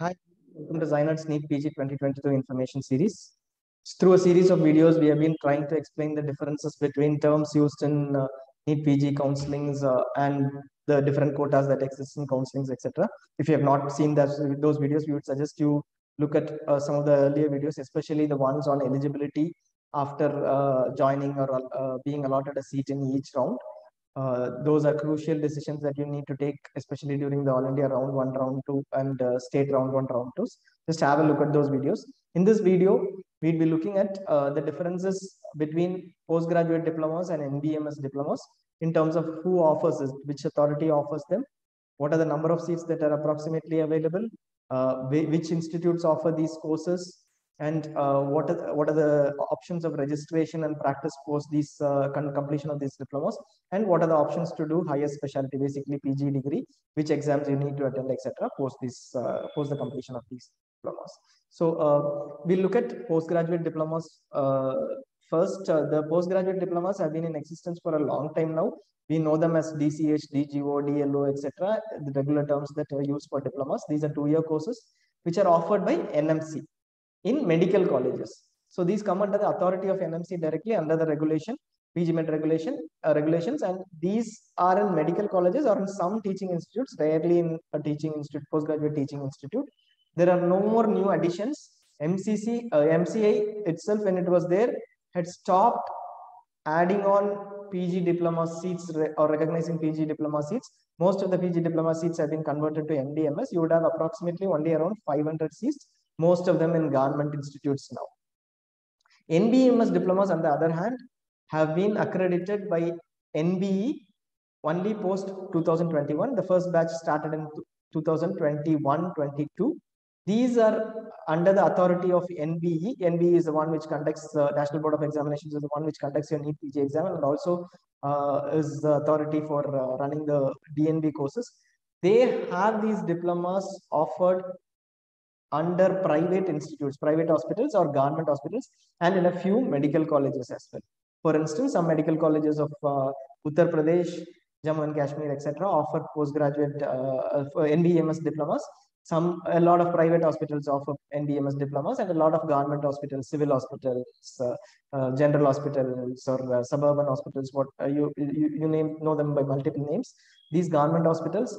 Hi, welcome to ZyNerd's NEET PG 2022 information series. Through a series of videos, we have been trying to explain the differences between terms used in uh, NEET PG counselings uh, and the different quotas that exist in counselings, etc. If you have not seen that, those videos, we would suggest you look at uh, some of the earlier videos, especially the ones on eligibility after uh, joining or uh, being allotted a seat in each round. Uh, those are crucial decisions that you need to take, especially during the All India round one, round two, and uh, state round one, round two. Just have a look at those videos. In this video, we'll be looking at uh, the differences between postgraduate diplomas and NBMS diplomas in terms of who offers it, which authority offers them, what are the number of seats that are approximately available, uh, which institutes offer these courses, and uh, what are what are the options of registration and practice post these uh, completion of these diplomas? And what are the options to do higher specialty basically pg degree which exams you need to attend etc post this uh, post the completion of these diplomas? So uh, we'll look at postgraduate diplomas uh, first. Uh, the postgraduate diplomas have been in existence for a long time now. We know them as dch dgo dlo etc the regular terms that are used for diplomas. These are two year courses which are offered by nmc in medical colleges. So these come under the authority of NMC directly under the regulation, PGMER regulation, uh, regulations, and these are in medical colleges or in some teaching institutes, rarely in a teaching institute, postgraduate teaching institute. There are no more new additions. MCC, uh, MCI itself, when it was there, had stopped adding on PG diploma seats or recognizing PG diploma seats. Most of the PG diploma seats have been converted to NBMS. You would have approximately only around 500 seats most of them in government institutes now. NBMS diplomas, on the other hand, have been accredited by NBE only post 2021. The first batch started in 2021-22. These are under the authority of NBE. NBE is the one which conducts the uh, National Board of Examinations is the one which conducts your NEET PG exam and also uh, is the authority for uh, running the DNB courses. They have these diplomas offered under private institutes, private hospitals or government hospitals, and in a few medical colleges as well. For instance, some medical colleges of uh, Uttar Pradesh, Jammu and Kashmir, etc., offer postgraduate uh, NBMS diplomas. Some a lot of private hospitals offer NBMS diplomas, and a lot of government hospitals, civil hospitals, uh, uh general hospitals, or uh, suburban hospitals. What uh, you, you you name know them by multiple names. These government hospitals,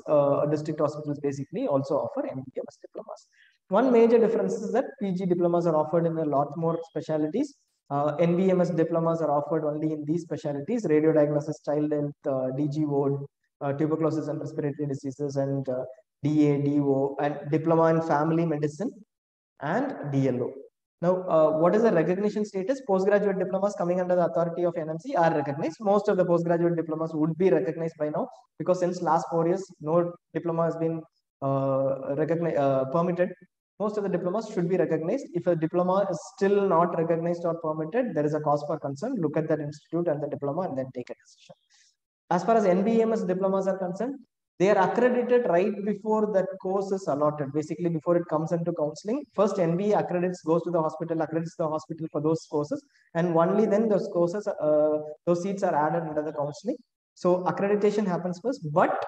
district hospitals, basically also offer NBMS diplomas. One major difference is that PG diplomas are offered in a lot more specialities. Uh, NBMS diplomas are offered only in these specialities, radio diagnosis, child health, uh, DGO, uh, tuberculosis and respiratory diseases, and uh, DA, DO, and diploma in family medicine and DLO. Now, uh, what is the recognition status? Postgraduate diplomas coming under the authority of NMC are recognized. Most of the postgraduate diplomas would be recognized by now because since last four years, no diploma has been uh, uh, permitted most of the diplomas should be recognized. If a diploma is still not recognized or permitted, there is a cause for concern. Look at that institute and the diploma and then take a decision. As far as NBMS diplomas are concerned, they are accredited right before that course is allotted. Basically, before it comes into counseling, first NB accredits, goes to the hospital, accredits the hospital for those courses, and only then those courses, uh, those seats are added under the counseling. So accreditation happens first, but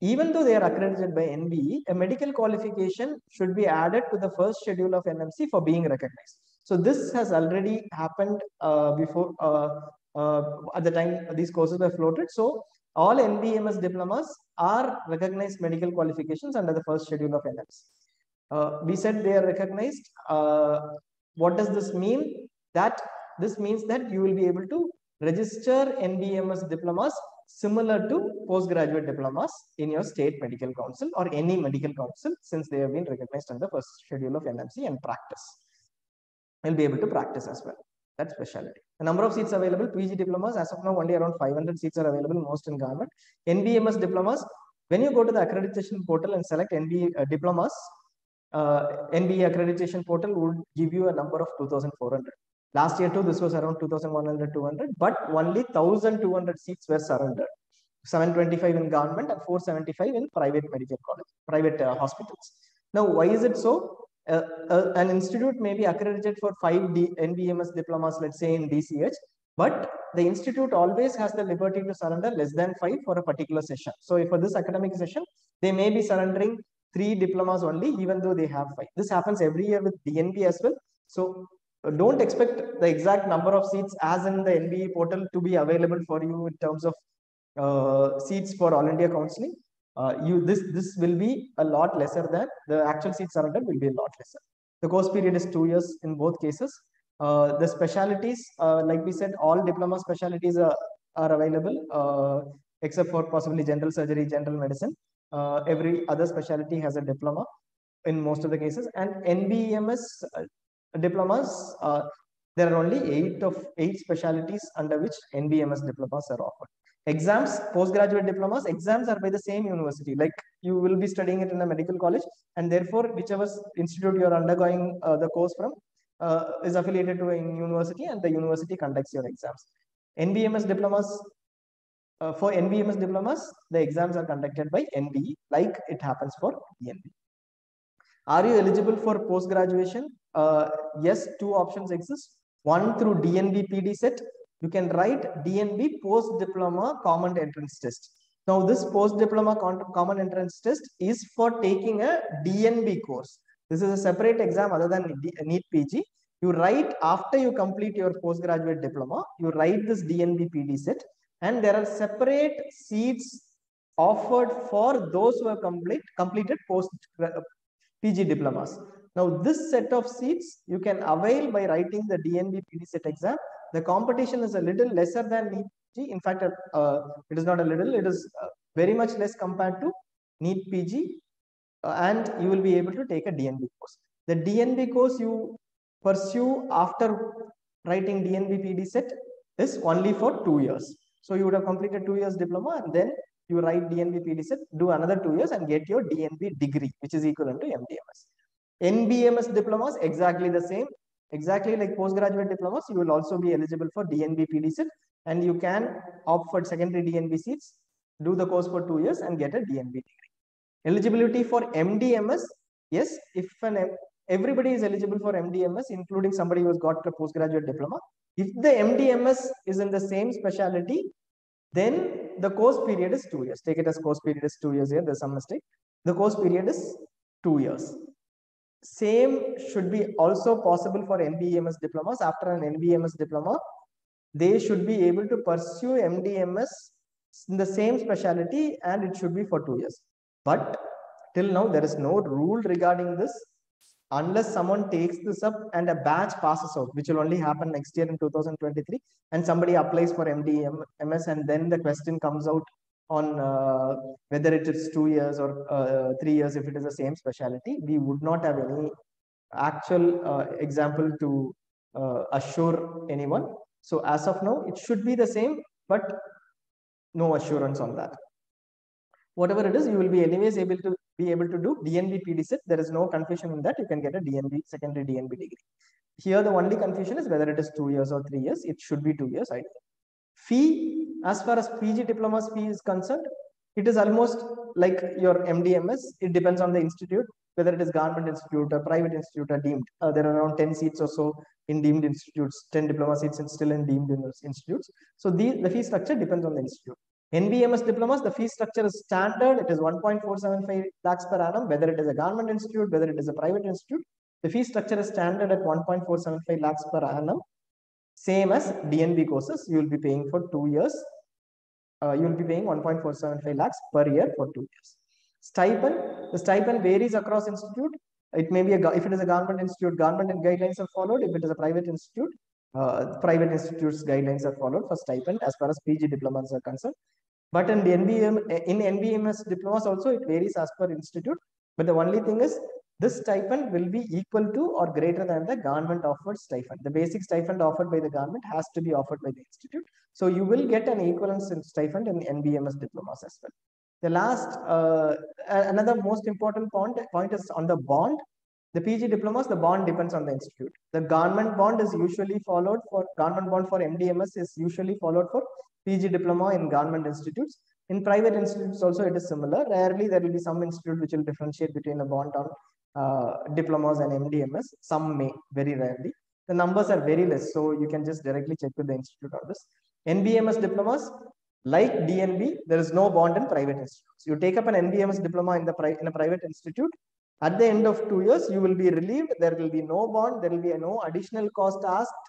even though they are accredited by NBE, a medical qualification should be added to the first schedule of NMC for being recognized. So this has already happened uh, before uh, uh, at the time these courses were floated. So all NBMS diplomas are recognized medical qualifications under the first schedule of NMC. Uh, we said they are recognized. Uh, what does this mean? That this means that you will be able to register NBMS diplomas similar to postgraduate diplomas in your state medical council or any medical council since they have been recognized under the first schedule of NMC and practice. You'll be able to practice as well. That's specialty. The number of seats available, PG diplomas, as of now, only around 500 seats are available, most in government. NBMS diplomas, when you go to the accreditation portal and select NB uh, diplomas, uh, accreditation portal would give you a number of 2,400. Last year too, this was around 2,100, 200, but only 1,200 seats were surrendered. 725 in government and 475 in private medical college, private uh, hospitals. Now, why is it so? Uh, uh, an institute may be accredited for five D NBMS diplomas, let's say in DCH, but the institute always has the liberty to surrender less than five for a particular session. So, for this academic session, they may be surrendering three diplomas only, even though they have five. This happens every year with DNB as well. So don't expect the exact number of seats as in the NBE portal to be available for you in terms of uh, seats for all India counseling. Uh, you this this will be a lot lesser than the actual seats surrendered will be a lot lesser. The course period is two years in both cases. Uh, the specialities, uh, like we said, all diploma specialities are, are available uh, except for possibly general surgery, general medicine. Uh, every other specialty has a diploma in most of the cases. And NBEMS diplomas, uh, there are only eight of eight specialities under which NBEMS diplomas are offered. Exams, postgraduate diplomas, exams are by the same university. Like you will be studying it in a medical college, and therefore, whichever institute you are undergoing uh, the course from uh, is affiliated to a university, and the university conducts your exams. NBEMS diplomas, uh, for NBEMS diplomas, the exams are conducted by NBE, like it happens for DNB. Are you eligible for post graduation? Uh, yes, two options exist. One through DNB PDCET you can write DNB post diploma common entrance test. Now this post diploma common entrance test is for taking a DNB course. This is a separate exam other than NEET PG. You write after you complete your postgraduate diploma, you write this DNB PDCET and there are separate seats offered for those who have complete, completed post PG diplomas. Now this set of seats you can avail by writing the DNB PDCET exam the competition is a little lesser than NEET PG. In fact, uh, it is not a little, it is uh, very much less compared to NEET PG. Uh, and you will be able to take a DNB course. The DNB course you pursue after writing DNB PDCET is only for two years. So you would have completed two years diploma and then you write DNB PDCET, do another two years and get your DNB degree, which is equivalent to MDMS. NBMS diplomas exactly the same. Exactly like postgraduate diplomas, you will also be eligible for DNB PDCET and you can opt for secondary DNB seats, do the course for two years and get a DNB degree. Eligibility for MDMS, yes, if an everybody is eligible for MDMS, including somebody who has got a postgraduate diploma. If the MDMS is in the same specialty, then the course period is two years. Take it as course period is two years here. There's some mistake. The course period is two years. Same should be also possible for NBEMS diplomas. After an NBEMS diploma, they should be able to pursue MDMS in the same specialty and it should be for two years. But till now, there is no rule regarding this unless someone takes this up and a batch passes out, which will only happen next year in 2023, and somebody applies for MDMS and then the question comes out on uh, whether it is two years or uh, three years if it is the same specialty we would not have any actual uh, example to uh, assure anyone. So as of now it should be the same but no assurance on that. Whatever it is you will be anyways able to be able to do dnb pdset there is no confusion in that. You can get a dnb secondary dnb degree. Here the only confusion is whether it is two years or three years. It should be two years I think. Fee as far as PG diploma's fee is concerned, it is almost like your MDMS. It depends on the institute, whether it is government institute or private institute or deemed. Uh, there are around 10 seats or so in deemed institutes, 10 diploma seats and still in deemed institutes. So the, the fee structure depends on the institute. NBMS diplomas, the fee structure is standard. It is 1.475 lakhs per annum, whether it is a government institute, whether it is a private institute. The fee structure is standard at 1.475 lakhs per annum. Same as DNB courses, you will be paying for two years. Uh, you will be paying 1.475 lakhs per year for two years. Stipend, the stipend varies across institute. It may be a, if it is a government institute, government guidelines are followed. If it is a private institute, uh, private institutes guidelines are followed for stipend as far as PG diplomas are concerned. But in the NBM, in NBMS diplomas also, it varies as per institute. But the only thing is this stipend will be equal to or greater than the government offered stipend. The basic stipend offered by the government has to be offered by the institute. So you will get an equivalence in stipend in NBMS diplomas as well. The last, uh, another most important point, point is on the bond. The PG diplomas, the bond depends on the institute. The government bond is usually followed for, government bond for MDMS is usually followed for PG diploma in government institutes. In private institutes also it is similar. Rarely there will be some institute which will differentiate between a bond on uh, diplomas and MDMS. Some may, very rarely. The numbers are very less, so you can just directly check with the institute on this. NBMS diplomas, Like DNB, there is no bond in private institutes. You take up an NBMS diploma in the in a private institute. At the end of two years, you will be relieved. There will be no bond. There will be no additional cost asked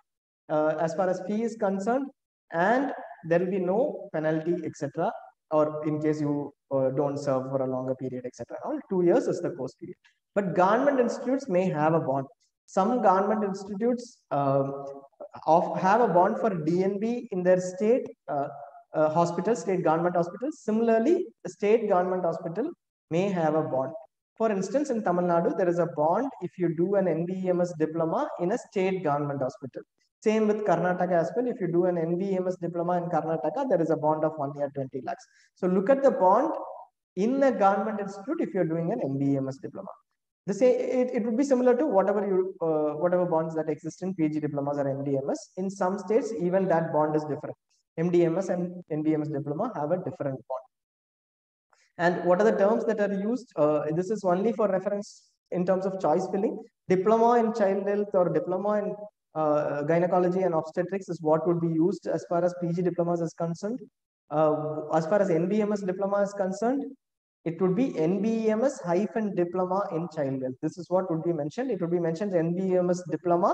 uh, as far as fee is concerned, and there will be no penalty, etc. Or in case you uh, don't serve for a longer period, etc. All two years is the course period. But government institutes may have a bond. Some government institutes um, of, have a bond for DNB in their state uh, uh, hospital, state government hospitals. Similarly, state government hospital may have a bond. For instance, in Tamil Nadu, there is a bond if you do an NBEMS diploma in a state government hospital. Same with Karnataka as well. If you do an NBEMS diploma in Karnataka, there is a bond of one year 20 lakhs. So look at the bond in a government institute if you're doing an NBEMS diploma. The same, it, it would be similar to whatever you uh, whatever bonds that exist in PG diplomas or MDMS. In some states, even that bond is different. MDMS and NBMS diploma have a different bond. And what are the terms that are used? Uh, this is only for reference in terms of choice filling. Diploma in child health or diploma in uh, gynecology and obstetrics is what would be used as far as PG diplomas is concerned. Uh, as far as NBMS diploma is concerned, it would be NBMS hyphen diploma in child health. This is what would be mentioned. It would be mentioned NBMS diploma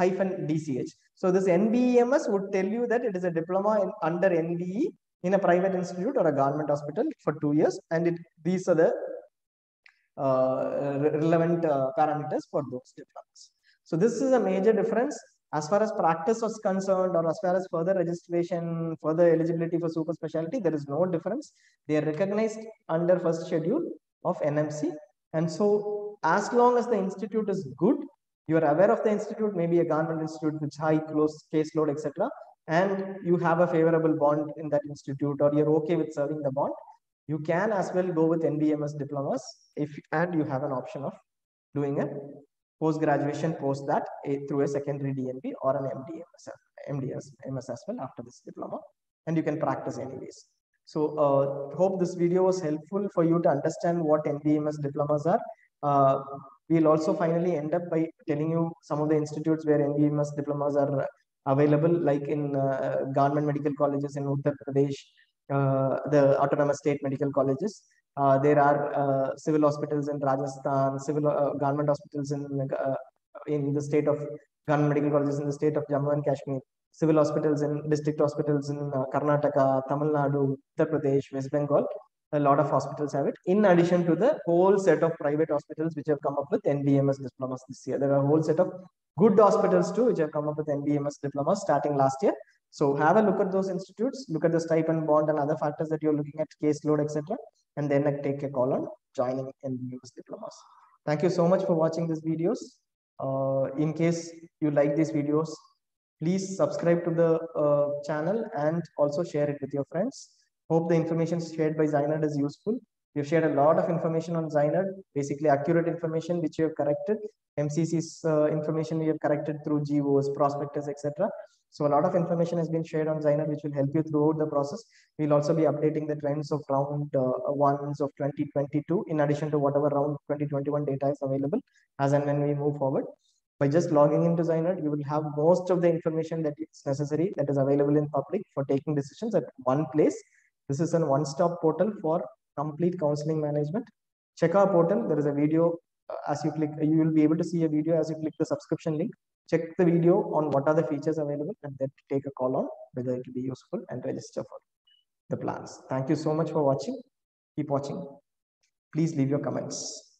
hyphen DCH. So this NBEMS would tell you that it is a diploma in, under NBE in a private institute or a government hospital for two years. And it, these are the uh, relevant uh, parameters for those diplomas. So this is a major difference as far as practice was concerned or as far as further registration, further eligibility for super specialty, there is no difference. They are recognized under first schedule of NMC. And so as long as the institute is good, you are aware of the institute, maybe a government institute with high close caseload, etc. And you have a favorable bond in that institute or you're okay with serving the bond. You can as well go with NBMS diplomas if and you have an option of doing a post graduation post that a, through a secondary DNB or an MDMS, MDS, MS as well after this diploma. And you can practice anyways. So uh, hope this video was helpful for you to understand what NBMS diplomas are. Uh, we'll also finally end up by telling you some of the institutes where NBMS diplomas are available, like in uh, government medical colleges in Uttar Pradesh, uh, the autonomous state medical colleges. Uh, there are uh, civil hospitals in Rajasthan, civil uh, government hospitals in uh, in the state of government medical colleges in the state of Jammu and Kashmir, civil hospitals in district hospitals in Karnataka, Tamil Nadu, Uttar Pradesh, West Bengal a lot of hospitals have it in addition to the whole set of private hospitals which have come up with NBMS diplomas this year. There are a whole set of good hospitals too which have come up with NBMS diplomas starting last year. So have a look at those institutes, look at the stipend bond and other factors that you're looking at, caseload, etc. And then take a call on joining NBMS diplomas. Thank you so much for watching these videos. Uh, in case you like these videos, please subscribe to the uh, channel and also share it with your friends. Hope the information shared by ZyNerd is useful. We've shared a lot of information on ZyNerd, basically accurate information which we have corrected. MCC's uh, information we have corrected through GOs, prospectus, etc. So a lot of information has been shared on ZyNerd, which will help you throughout the process. We'll also be updating the trends of round uh, ones of 2022, in addition to whatever round 2021 data is available as and when we move forward. By just logging into ZyNerd, you will have most of the information that is necessary that is available in public for taking decisions at one place this is an one-stop portal for complete counseling management. Check our portal. There is a video uh, as you click, you will be able to see a video as you click the subscription link. Check the video on what are the features available and then take a call on whether it will be useful and register for the plans. Thank you so much for watching. Keep watching. Please leave your comments.